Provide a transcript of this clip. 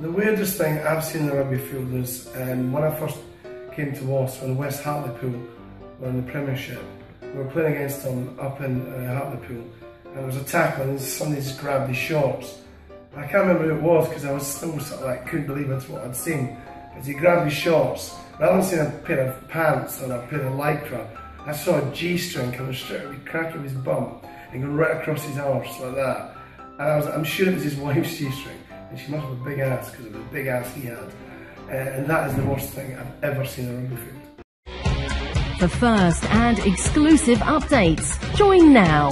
The weirdest thing I've seen in the rugby field is um, when I first came to Wasps when West Hartlepool were in the Premiership. We were playing against them up in uh, Hartlepool and there was a tackle and somebody just grabbed his shorts. I can't remember who it was because I was still sort of like, couldn't believe it's what I'd seen. But he grabbed his shorts. Rather than seeing a pair of pants or a pair of lycra, I saw a G-string coming straight crack of his bum and going right across his arse like that. And I was, I'm sure it was his wife's G-string and she must have a big ass because of the big ass he had. Uh, and that is the worst thing I've ever seen a rugby field. For first and exclusive updates, join now